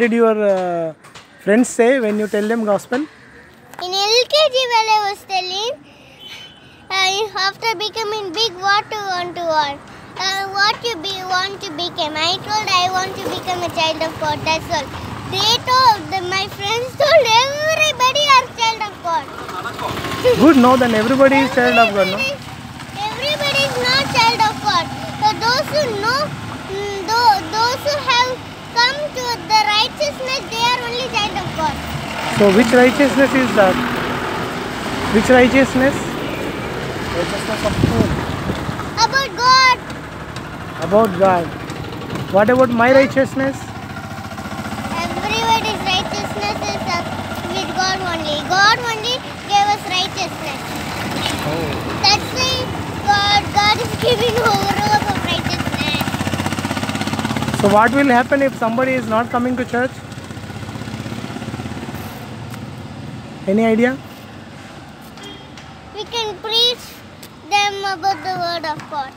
did your uh, friends say when you tell them gospel? In LKG, when I was telling, uh, after becoming big, what you want to want? Uh, what you be want to become? I told I want to become a child of God. That's all. They told the, my friends told everybody are child of God. Good, no, then everybody is child of God, no? Everybody is not child of God. So those who know, mm, tho- those who have come to the righteousness, they are only child of God. So which righteousness is that? Which righteousness? Righteousness of whom? About God, About God. What about my righteousness? everybody's righteousness is uh, with God only. God only gave us righteousness. Oh. That's why God, God is giving overall of righteousness. So what will happen if somebody is not coming to church? Any idea? We can preach them about the word of God.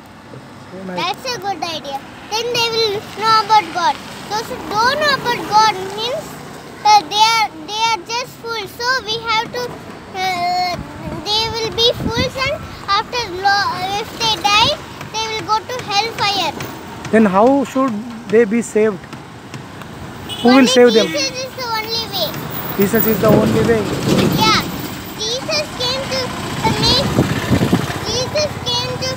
Nice. That's a good idea. Then they will know about God. Those who don't know about God means uh, they are they are just fools. So we have to. Uh, they will be fools, and after if they die, they will go to hellfire. Then how should they be saved? Who will only save them? Jesus is the only way. Jesus is the only way. Yeah, Jesus came to uh, make. Jesus came to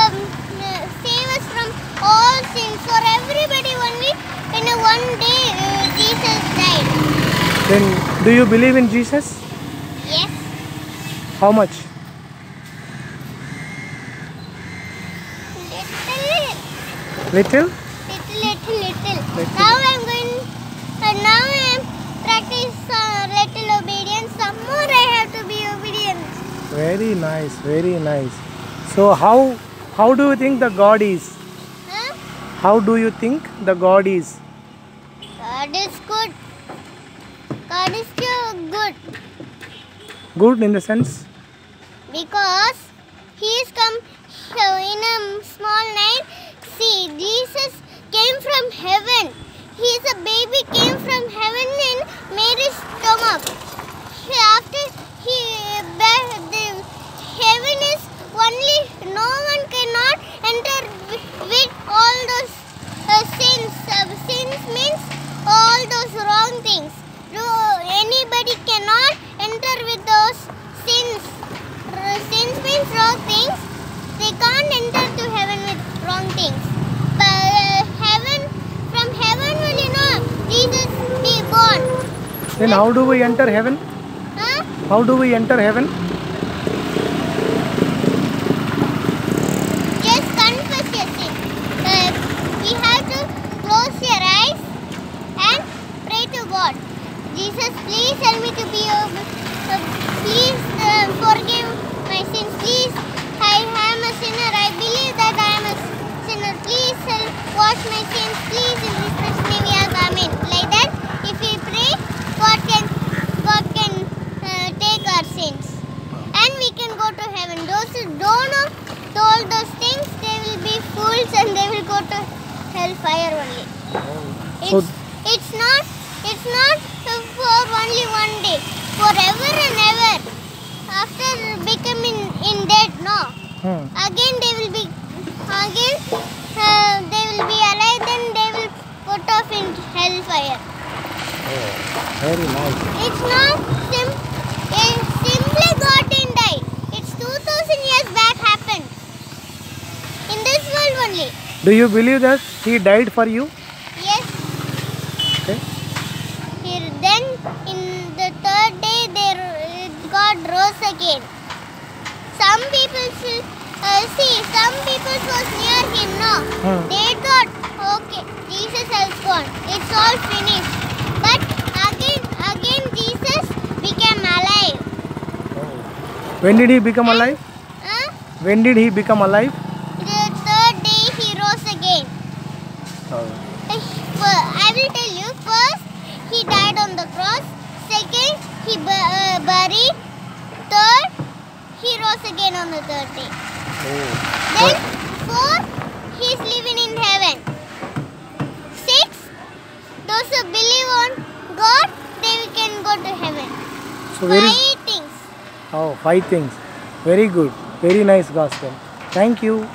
um, uh, save us from all sins for everybody. Only in a one day, uh, Jesus died. Then do you believe in Jesus? Yes, How much? little, Little? little, little, little. Little. Now I'm going. Uh, now I'm practice uh, little obedience. Some more I have to be obedient. Very nice, very nice. So how how do you think the God is? Huh? How do you think the God is? God is good. God is so good. Good in the sense? Because he is come in a small night. See, Jesus came from heaven. He is a baby came from heaven in Mary's stomach. After he the heaven is only no one cannot enter with all those uh, sins. Uh, sins means all those wrong things. No, anybody cannot enter with those sins. Sins means wrong things. They can't enter to heaven with wrong things. But uh, heaven, from heaven will you know Jesus be born. Then how do we enter heaven? Huh? How do we enter heaven? Just confess your sin. Uh, we have to close your eyes and pray to God. Jesus, please help me to be a, uh, please uh, forgive my sins. Please, I am a sinner. I believe that I am a sinner. Please help wash my sins. Please, in Jesus' name, we ask Amen. Like that, if we pray, God can, God can uh, take our sins and we can go to heaven. Those who don't know all those things, they will be fools and they will go to hellfire only. It's, it's not it's not for only one day, forever and ever. After becoming in dead, no. Hmm. Again they will be again uh, they will be alive. Then they will put off in hellfire. Very nice. It's not sim- it's simply God didn't die. It's 2000 years back happened. In this world only. Do you believe that He died for you? Yes. Okay. Here, then in the third day, there God rose again. Some people uh, see, some people was near him. No, Hmm. they thought, okay, Jesus has gone. It's all finished. But again, again, Jesus became alive. When did He become alive? Huh? When did He become alive? The third day he rose again. Uh, I will tell you. First, he died on the cross. Second, he uh, buried third, he rose again on the third day. Oh. Then fourth, he is living in heaven. Six, those who believe on God, they can go to heaven. So five very, things. Oh, five things. Very good. Very nice gospel. Thank you.